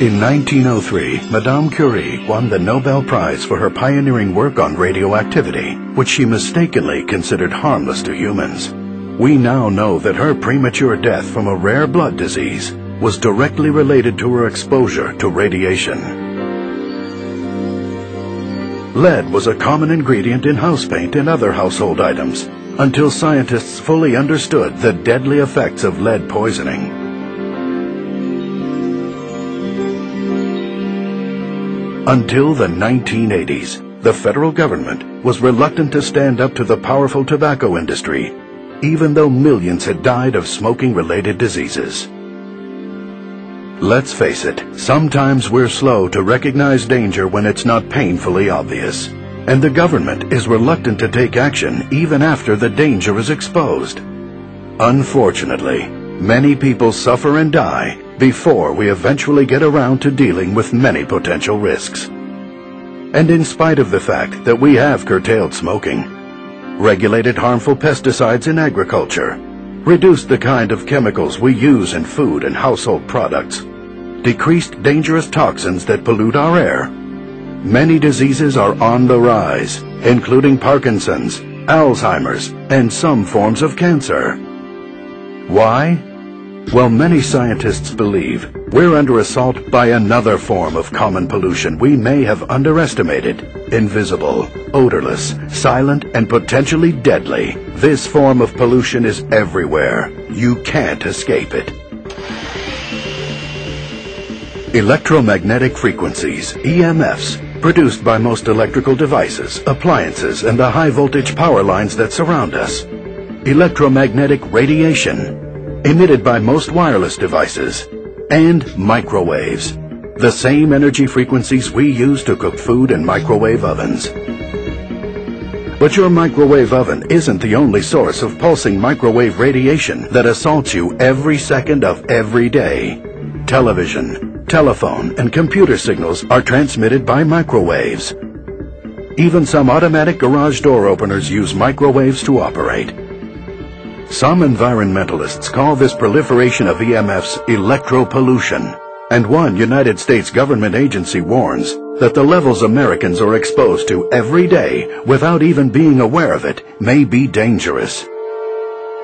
In 1903, Madame Curie won the Nobel Prize for her pioneering work on radioactivity, which she mistakenly considered harmless to humans. We now know that her premature death from a rare blood disease was directly related to her exposure to radiation. Lead was a common ingredient in house paint and other household items until scientists fully understood the deadly effects of lead poisoning. Until the 1980s, the federal government was reluctant to stand up to the powerful tobacco industry, even though millions had died of smoking-related diseases. Let's face it, sometimes we're slow to recognize danger when it's not painfully obvious, and the government is reluctant to take action even after the danger is exposed. Unfortunately, many people suffer and die before we eventually get around to dealing with many potential risks. And in spite of the fact that we have curtailed smoking, regulated harmful pesticides in agriculture, reduced the kind of chemicals we use in food and household products, decreased dangerous toxins that pollute our air, many diseases are on the rise, including Parkinson's, Alzheimer's, and some forms of cancer. Why? Well, many scientists believe we're under assault by another form of common pollution we may have underestimated. Invisible, odorless, silent, and potentially deadly. This form of pollution is everywhere. You can't escape it. Electromagnetic frequencies, EMFs, produced by most electrical devices, appliances, and the high voltage power lines that surround us. Electromagnetic radiation, emitted by most wireless devices, and microwaves, the same energy frequencies we use to cook food in microwave ovens. But your microwave oven isn't the only source of pulsing microwave radiation that assaults you every second of every day. Television, telephone, and computer signals are transmitted by microwaves. Even some automatic garage door openers use microwaves to operate. Some environmentalists call this proliferation of EMFs electropollution, and one United States government agency warns that the levels Americans are exposed to every day without even being aware of it may be dangerous.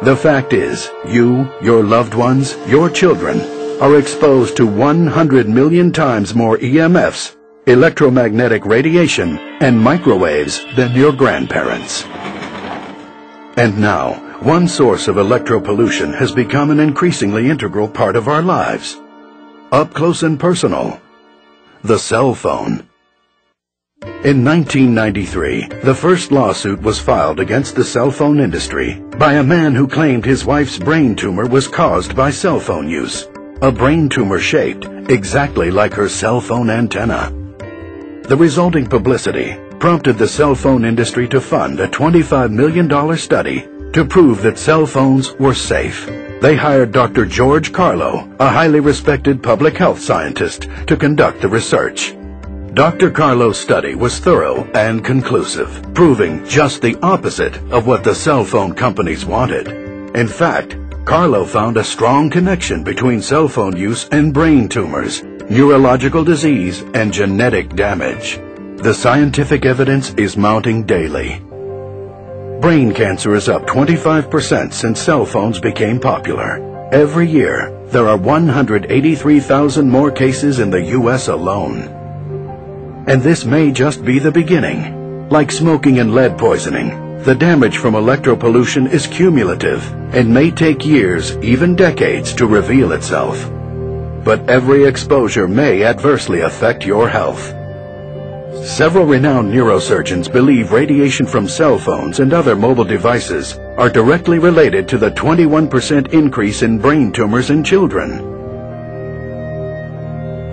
The fact is, you, your loved ones, your children, are exposed to 100 million times more EMFs, electromagnetic radiation, and microwaves than your grandparents. And now, one source of electropollution has become an increasingly integral part of our lives. Up close and personal. The cell phone. In 1993, the first lawsuit was filed against the cell phone industry by a man who claimed his wife's brain tumor was caused by cell phone use. A brain tumor shaped exactly like her cell phone antenna. The resulting publicity prompted the cell phone industry to fund a $25 million study to prove that cell phones were safe. They hired Dr. George Carlo, a highly respected public health scientist, to conduct the research. Dr. Carlo's study was thorough and conclusive, proving just the opposite of what the cell phone companies wanted. In fact, Carlo found a strong connection between cell phone use and brain tumors, neurological disease, and genetic damage. The scientific evidence is mounting daily. Brain cancer is up 25% since cell phones became popular. Every year, there are 183,000 more cases in the U.S. alone. And this may just be the beginning. Like smoking and lead poisoning, the damage from electropollution is cumulative and may take years, even decades, to reveal itself. But every exposure may adversely affect your health. Several renowned neurosurgeons believe radiation from cell phones and other mobile devices are directly related to the 21% increase in brain tumors in children.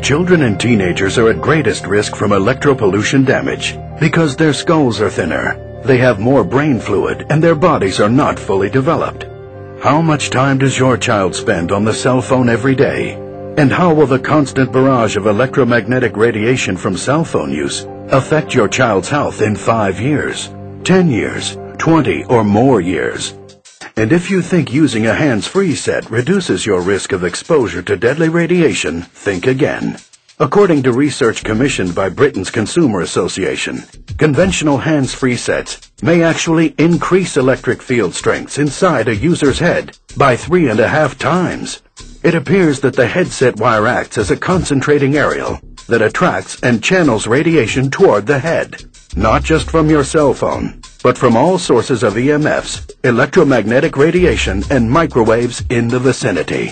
Children and teenagers are at greatest risk from electropollution damage because their skulls are thinner, they have more brain fluid, and their bodies are not fully developed. How much time does your child spend on the cell phone every day? And how will the constant barrage of electromagnetic radiation from cell phone use affect your child's health in 5 years, 10 years, 20 or more years? And if you think using a hands-free set reduces your risk of exposure to deadly radiation, think again. According to research commissioned by Britain's Consumer Association, conventional hands-free sets may actually increase electric field strengths inside a user's head by three and a half times. It appears that the headset wire acts as a concentrating aerial that attracts and channels radiation toward the head, not just from your cell phone, but from all sources of EMFs, electromagnetic radiation, and microwaves in the vicinity.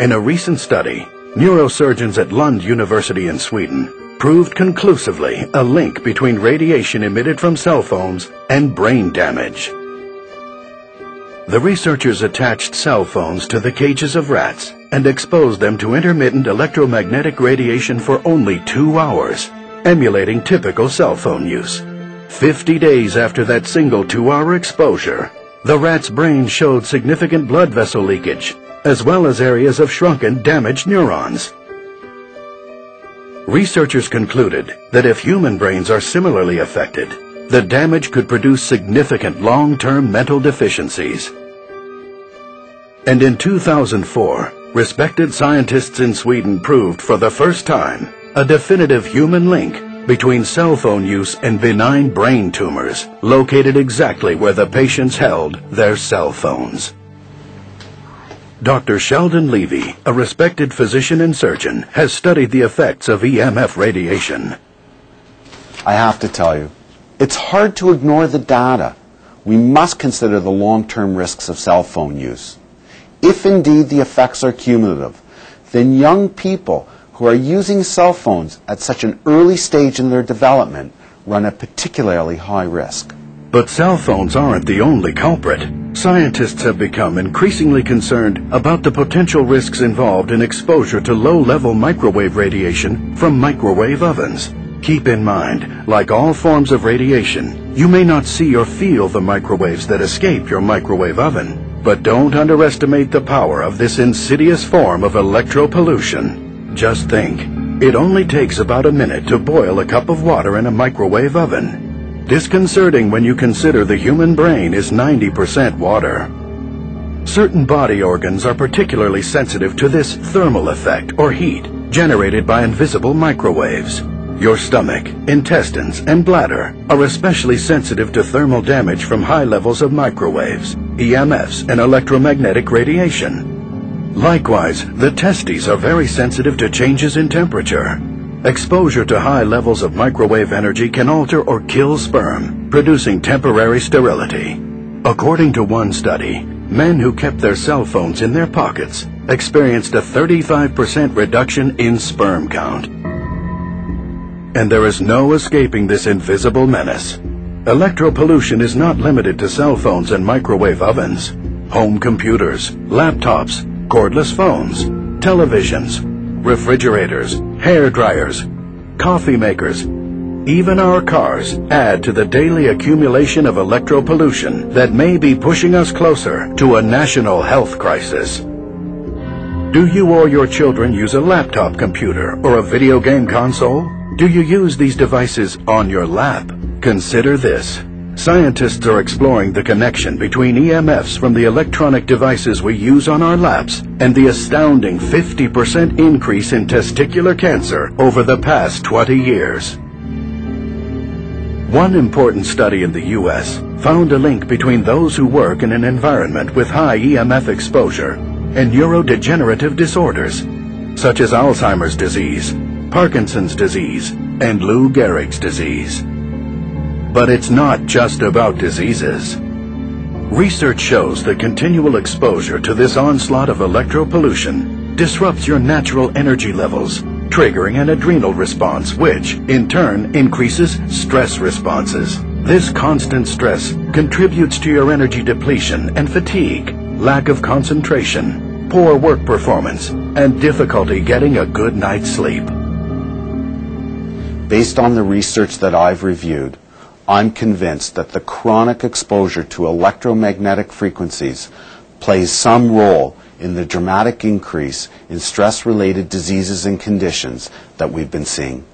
In a recent study, neurosurgeons at Lund University in Sweden proved conclusively a link between radiation emitted from cell phones and brain damage. The researchers attached cell phones to the cages of rats and exposed them to intermittent electromagnetic radiation for only two hours, emulating typical cell phone use. Fifty days after that single two-hour exposure, the rat's brain showed significant blood vessel leakage, as well as areas of shrunken, damaged neurons. Researchers concluded that if human brains are similarly affected, the damage could produce significant long-term mental deficiencies. And in 2004, respected scientists in Sweden proved for the first time a definitive human link between cell phone use and benign brain tumors located exactly where the patients held their cell phones. Dr. Sheldon Levy, a respected physician and surgeon, has studied the effects of EMF radiation. I have to tell you, it's hard to ignore the data. We must consider the long-term risks of cell phone use. If indeed the effects are cumulative, then young people who are using cell phones at such an early stage in their development run a particularly high risk. But cell phones aren't the only culprit. Scientists have become increasingly concerned about the potential risks involved in exposure to low-level microwave radiation from microwave ovens. Keep in mind, like all forms of radiation, you may not see or feel the microwaves that escape your microwave oven. But don't underestimate the power of this insidious form of electropollution. Just think, it only takes about a minute to boil a cup of water in a microwave oven. Disconcerting when you consider the human brain is 90% water. Certain body organs are particularly sensitive to this thermal effect or heat generated by invisible microwaves. Your stomach, intestines, and bladder are especially sensitive to thermal damage from high levels of microwaves, EMFs, and electromagnetic radiation. Likewise, the testes are very sensitive to changes in temperature. Exposure to high levels of microwave energy can alter or kill sperm, producing temporary sterility. According to one study, men who kept their cell phones in their pockets experienced a 35% reduction in sperm count. And there is no escaping this invisible menace. Electropollution is not limited to cell phones and microwave ovens. Home computers, laptops, cordless phones, televisions, refrigerators, hair dryers, coffee makers, even our cars add to the daily accumulation of electropollution that may be pushing us closer to a national health crisis. Do you or your children use a laptop computer or a video game console? Do you use these devices on your lap? Consider this. Scientists are exploring the connection between EMFs from the electronic devices we use on our laps and the astounding 50% increase in testicular cancer over the past 20 years. One important study in the U.S. found a link between those who work in an environment with high EMF exposure and neurodegenerative disorders, such as Alzheimer's disease, Parkinson's disease, and Lou Gehrig's disease. But it's not just about diseases. Research shows that continual exposure to this onslaught of electropollution disrupts your natural energy levels, triggering an adrenal response which, in turn, increases stress responses. This constant stress contributes to your energy depletion and fatigue, lack of concentration, poor work performance, and difficulty getting a good night's sleep. Based on the research that I've reviewed, I'm convinced that the chronic exposure to electromagnetic frequencies plays some role in the dramatic increase in stress related diseases and conditions that we've been seeing.